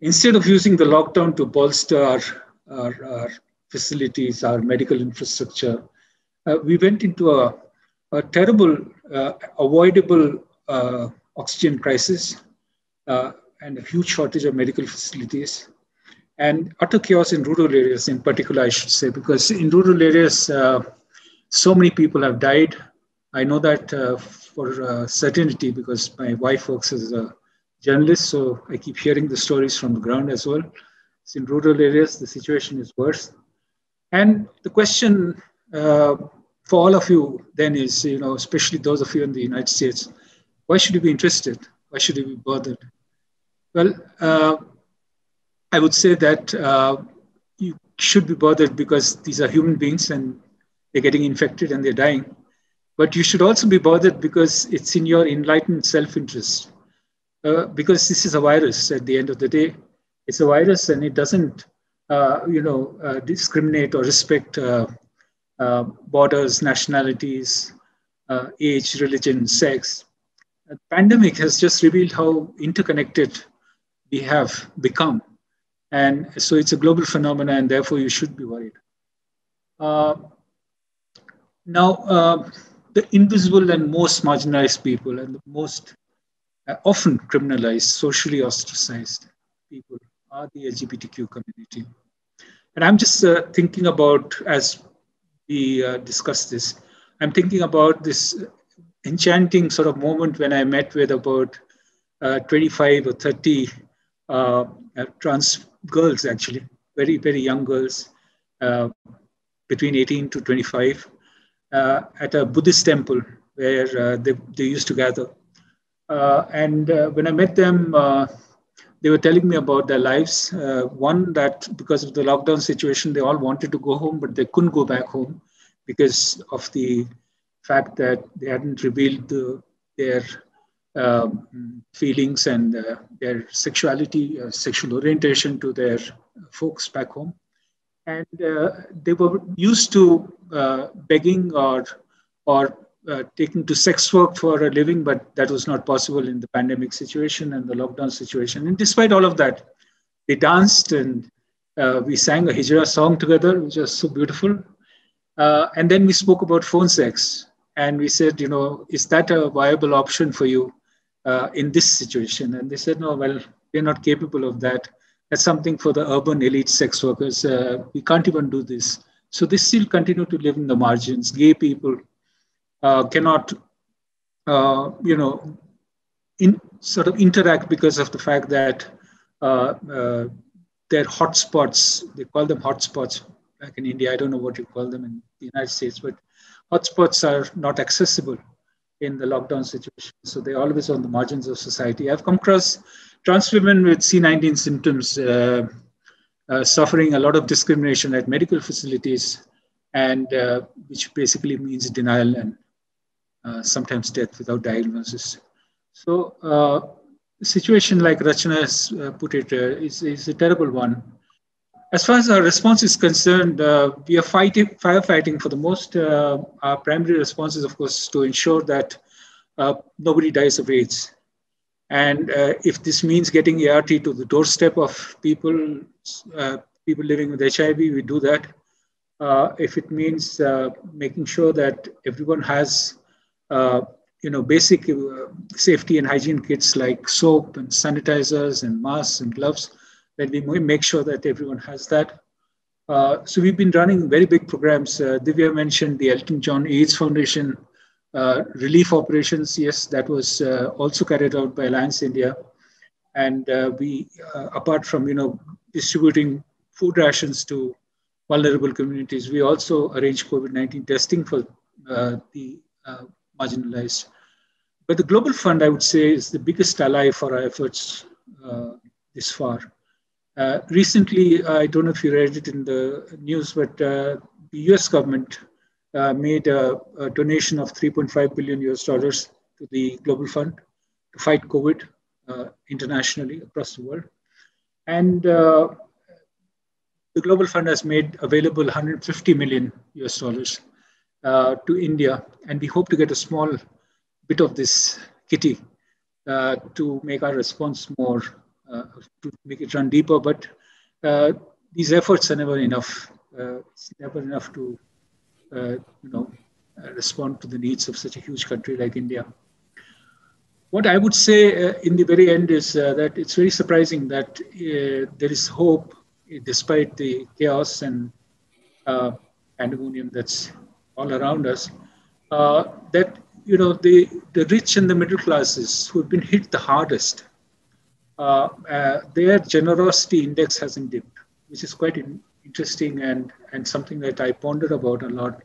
Instead of using the lockdown to bolster our, our, our facilities, our medical infrastructure, uh, we went into a, a terrible, uh, avoidable uh, oxygen crisis uh, and a huge shortage of medical facilities and utter chaos in rural areas in particular, I should say, because in rural areas, uh, so many people have died. I know that uh, for certainty because my wife works as a journalist, so I keep hearing the stories from the ground as well. It's in rural areas, the situation is worse. And the question uh, for all of you then is, you know, especially those of you in the United States, why should you be interested? Why should you be bothered? Well, uh, I would say that uh, you should be bothered because these are human beings and they're getting infected and they're dying. But you should also be bothered because it's in your enlightened self interest. Uh, because this is a virus at the end of the day. It's a virus and it doesn't uh, you know, uh, discriminate or respect uh, borders, nationalities, age, religion, sex. The pandemic has just revealed how interconnected we have become. And so it's a global phenomenon, and therefore you should be worried. Uh, now, uh, the invisible and most marginalized people and the most uh, often criminalized, socially ostracized people are the LGBTQ community. And I'm just uh, thinking about, as we uh, discuss this, I'm thinking about this enchanting sort of moment when I met with about uh, 25 or 30 uh, uh, trans girls, actually, very, very young girls, uh, between 18 to 25, at a Buddhist temple where they, they used to gather. And when I met them, they were telling me about their lives. Uh, one that because of the lockdown situation, they all wanted to go home, but they couldn't go back home because of the fact that they hadn't revealed the, their um, feelings and uh, their sexuality, uh, sexual orientation to their folks back home. And uh, they were used to uh, begging or, or uh, taken to sex work for a living, but that was not possible in the pandemic situation and the lockdown situation. And despite all of that, they danced and uh, we sang a hijra song together, which was so beautiful. Uh, and then we spoke about phone sex. And we said, you know, is that a viable option for you uh, in this situation? And they said, no, well, we're not capable of that. That's something for the urban elite sex workers. Uh, we can't even do this. So they still continue to live in the margins. Gay people, cannot, uh, you know, in, sort of interact because of the fact that uh, uh, they're hotspots. They call them hotspots back in India. I don't know what you call them in the United States, but hotspots are not accessible in the lockdown situation. So they're always on the margins of society. I've come across trans women with C19 symptoms uh, uh, suffering a lot of discrimination at medical facilities, and uh, which basically means denial and uh, sometimes death without diagnosis. So uh, situation like Rachana has uh, put it uh, is, is a terrible one. As far as our response is concerned, uh, we are fighting, firefighting for the most. our primary response is, of course, to ensure that nobody dies of AIDS. And uh, if this means getting ART to the doorstep of people, uh, people living with HIV, we do that. Uh, if it means uh, making sure that everyone has, uh, you know, basic uh, safety and hygiene kits like soap and sanitizers and masks and gloves, then we make sure that everyone has that. so we've been running very big programs. Divya mentioned the Elton John AIDS Foundation uh, relief operations, yes, that was uh, also carried out by Alliance India. And uh, we, apart from, you know, distributing food rations to vulnerable communities, we also arrange COVID-19 testing for the marginalized. But the Global Fund, I would say, is the biggest ally for our efforts uh, this far. Uh, recently, I don't know if you read it in the news, but uh, the US government uh, made a, a, donation of 3.5 billion US dollars to the Global Fund to fight COVID uh, internationally across the world. And the Global Fund has made available 150 million US dollars uh, to India. And we hope to get a small bit of this kitty uh, to make our response more, to make it run deeper. But these efforts are never enough. it's never enough to uh, you know, uh, respond to the needs of such a huge country like India. What I would say uh, in the very end is that it's very surprising that there is hope despite the chaos and pandemonium that's all around us, that you know the, the rich and the middle classes who have been hit the hardest, uh, uh, their generosity index hasn't dipped, which is quite in, interesting and, and something that I pondered about a lot.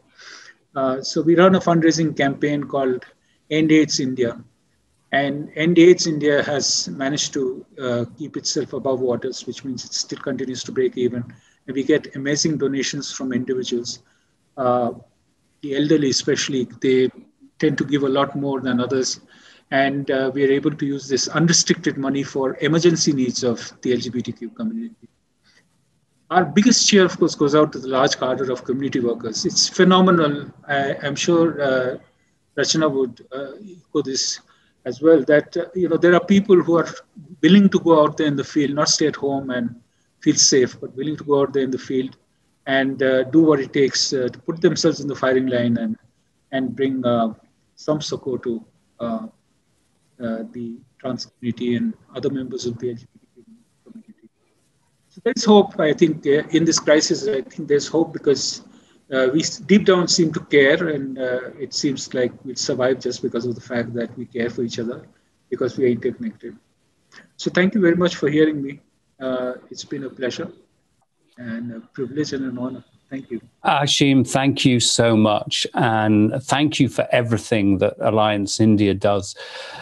Uh, so we run a fundraising campaign called End AIDS India. And End AIDS India has managed to uh, keep itself above waters, which means it still continues to break even. And we get amazing donations from individuals. Uh, the elderly, especially, they tend to give a lot more than others. And uh, we are able to use this unrestricted money for emergency needs of the LGBTQ community. Our biggest cheer, of course, goes out to the large cadre of community workers. It's phenomenal. I, am sure uh, Rachana would uh, echo this as well. That uh, you know there are people who are willing to go out there in the field, not stay at home and feel safe, but willing to go out there in the field and uh, do what it takes uh, to put themselves in the firing line and and bring uh, some support to uh, the trans community and other members of the LGBT community. so there's hope, I think, uh, in this crisis. I think there's hope because uh, we deep down seem to care, and uh, it seems like we'll survive just because of the fact that we care for each other because we are interconnected. So thank you very much for hearing me. Uh, it's been a pleasure and a privilege and an honor. Thank you. Ashim, thank you so much. And thank you for everything that Alliance India does.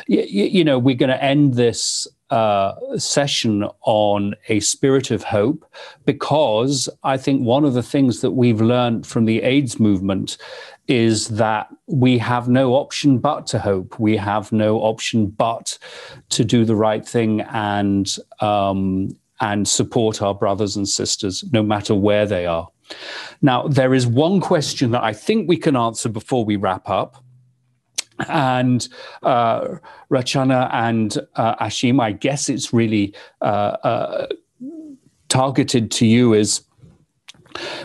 You, know, we're going to end this uh, session on a spirit of hope because I think one of the things that we've learned from the AIDS movement is that we have no option but to hope. We have no option but to do the right thing and um, and support our brothers and sisters, no matter where they are. Now, there is one question that I think we can answer before we wrap up and uh, Rachana and uh, Ashim, I guess it's really uh, uh, targeted to you as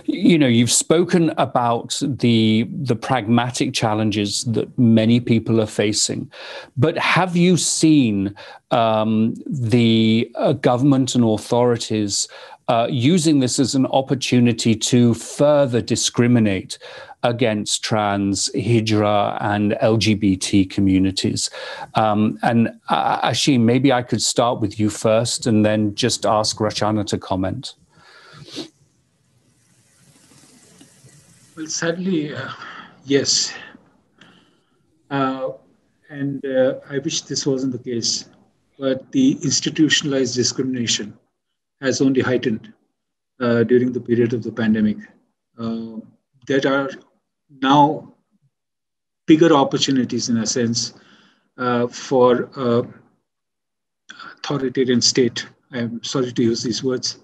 you know you've spoken about the the pragmatic challenges that many people are facing but have you seen um, the uh, government and authorities uh, using this as an opportunity to further discriminate against trans, hijra, and LGBT communities. Um, and uh, Ashim, maybe I could start with you first and then just ask Rachana to comment. Well, sadly, uh, yes. Uh, and uh, I wish this wasn't the case, but the institutionalized discrimination has only heightened uh, during the period of the pandemic. Uh, there are now bigger opportunities in a sense uh, for authoritarian state. I'm sorry to use these words,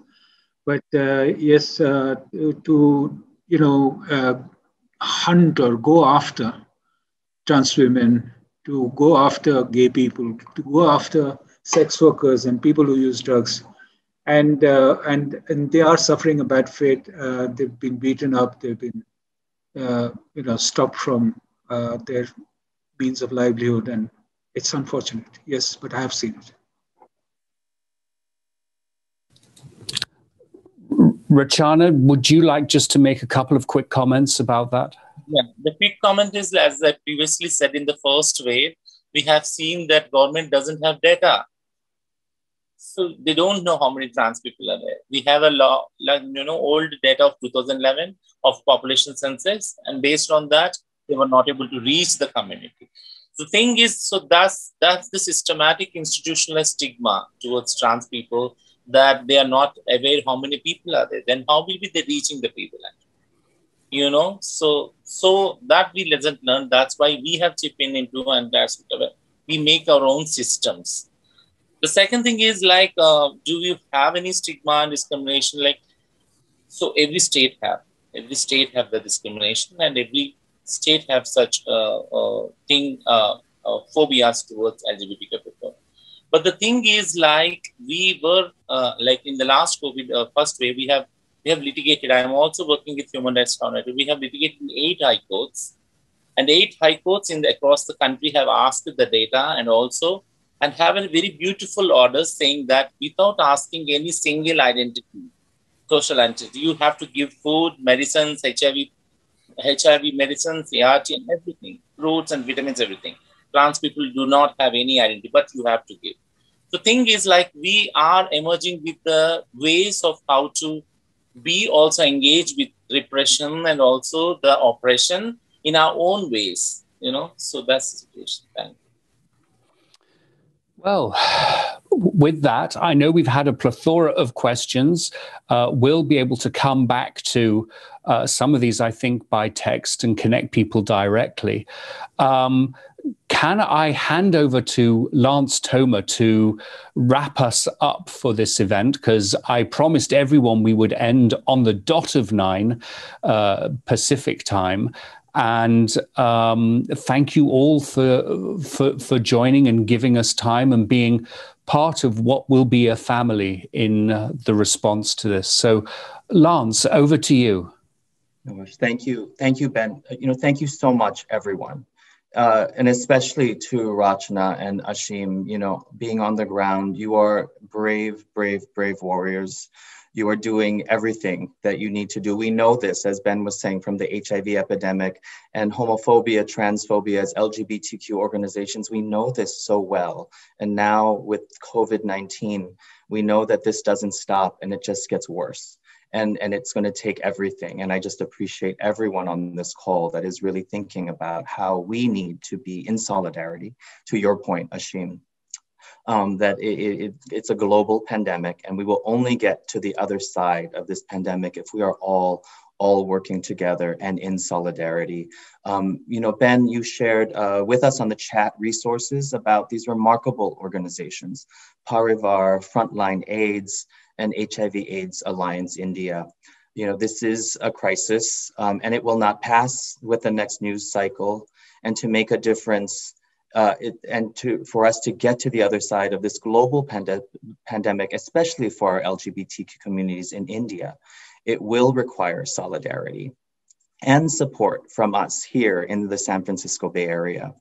but yes, to you know uh, hunt or go after trans women, to go after gay people, to go after sex workers and people who use drugs. And, uh, and, and they are suffering a bad fate. Uh, they've been beaten up. They've been, uh, you know, stopped from uh, their means of livelihood. And it's unfortunate, yes, but I have seen it. Rachana, would you like just to make a couple of quick comments about that? Yeah, the quick comment is as I previously said in the first wave, we have seen that government doesn't have data. So they don't know how many trans people are there. We have a law, like, you know, old data of 2011 of population census, and based on that, they were not able to reach the community. The thing is, so that's that's the systematic institutional stigma towards trans people that they are not aware how many people are there. Then how will be they reaching the people? You know, so so that we doesn't learn. That's why we have chip in into and that's we make our own systems the second thing is like, uh, do you have any stigma and discrimination? Like, so every state have every state have the discrimination, and every state have such uh, uh, thing uh, uh, phobias towards LGBTQ people. But the thing is, like we were uh, like in the last COVID uh, first wave, we have we have litigated. I am also working with Human Rights Foundation. We have litigated eight high courts, and eight high courts in the, across the country have asked the data and also and have a very beautiful order saying that without asking any single identity, social entity, you have to give food, medicines, HIV, HIV medicines, ART, and everything, fruits and vitamins, everything. Trans people do not have any identity, but you have to give. The thing is, like, we are emerging with the ways of how to be also engaged with repression and also the oppression in our own ways, you know. So that's the situation. Thank. Well, with that, I know we've had a plethora of questions. Uh, we'll be able to come back to uh, some of these, I think, by text and connect people directly. Um, can I hand over to Lance Toma to wrap us up for this event? Because I promised everyone we would end on the dot of nine uh, Pacific time. And um, thank you all for, for, for joining and giving us time and being part of what will be a family in uh, the response to this. So, Lance, over to you. Thank you, thank you, Ben. You know, thank you so much, everyone, uh, and especially to Rachana and Ashim. You know, being on the ground, you are brave, brave, brave warriors you are doing everything that you need to do. We know this, as Ben was saying, from the HIV epidemic and homophobia, transphobia as LGBTQ organizations. We know this so well. And now with COVID 19, we know that this doesn't stop and it just gets worse. And, and it's going to take everything. And I just appreciate everyone on this call that is really thinking about how we need to be in solidarity, to your point, Ashim, um, that it, it, it's a global pandemic and we will only get to the other side of this pandemic if we are all all working together and in solidarity. Um, you know, Ben, you shared uh, with us on the chat resources about these remarkable organizations, Parivar, Frontline AIDS, and HIV AIDS Alliance India. You know, this is a crisis um, and it will not pass with the next news cycle. And to make a difference, uh, it, and to for us to get to the other side of this global pande- pandemic, especially for our LGBTQ communities in India, it will require solidarity and support from us here in the San Francisco Bay Area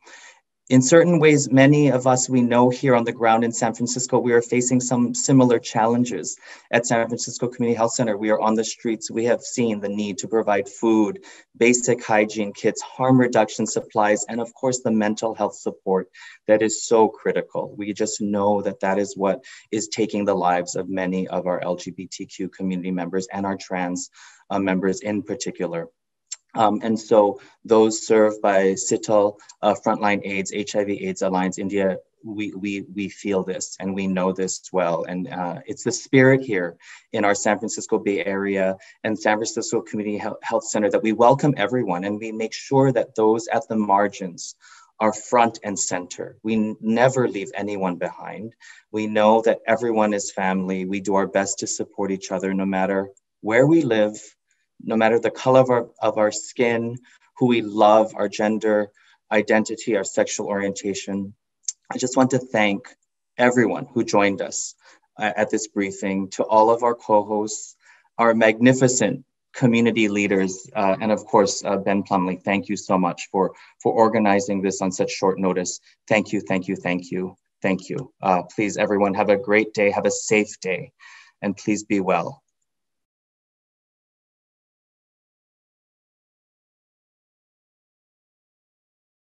in certain ways, many of us we know here on the ground in San Francisco, we are facing some similar challenges. At San Francisco Community Health Center, we are on the streets. We have seen the need to provide food, basic hygiene kits, harm reduction supplies, and of course, the mental health support that is so critical. We just know that that is what is taking the lives of many of our LGBTQ community members and our trans uh, members in particular. Um, and so those served by CITAL, uh, Frontline AIDS, HIV AIDS Alliance India, we, we, we feel this and we know this well. And uh, it's the spirit here in our San Francisco Bay Area and San Francisco Community Health Center that we welcome everyone and we make sure that those at the margins are front and center. We never leave anyone behind. We know that everyone is family. We do our best to support each other no matter where we live, no matter the color of our, of our skin, who we love, our gender, identity, our sexual orientation. I just want to thank everyone who joined us uh, at this briefing, to all of our co-hosts, our magnificent community leaders, uh, and of course, uh, Ben Plumley, thank you so much for, for organizing this on such short notice. Thank you, thank you, thank you, thank you. Uh, please, everyone, have a great day, have a safe day, and please be well.